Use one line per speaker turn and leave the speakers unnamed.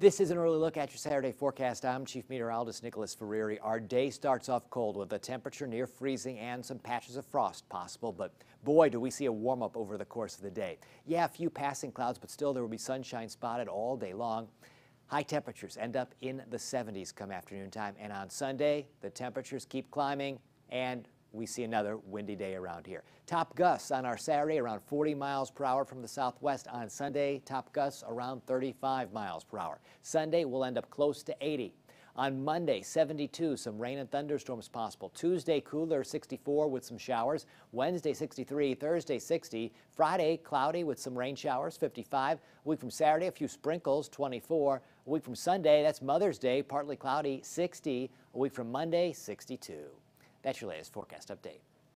This is an early look at your Saturday forecast. I'm Chief Meteorologist Nicholas Ferrieri. Our day starts off cold with a temperature near freezing and some patches of frost possible, but boy, do we see a warm up over the course of the day. Yeah, a few passing clouds, but still there will be sunshine spotted all day long. High temperatures end up in the 70s come afternoon time, and on Sunday, the temperatures keep climbing and we see another windy day around here. Top gusts on our Saturday around 40 miles per hour from the southwest. On Sunday, top gusts around 35 miles per hour. Sunday will end up close to 80. On Monday, 72, some rain and thunderstorms possible. Tuesday, cooler, 64 with some showers. Wednesday, 63. Thursday, 60. Friday, cloudy with some rain showers, 55. A week from Saturday, a few sprinkles, 24. A week from Sunday, that's Mother's Day, partly cloudy, 60. A week from Monday, 62. That's your latest forecast update.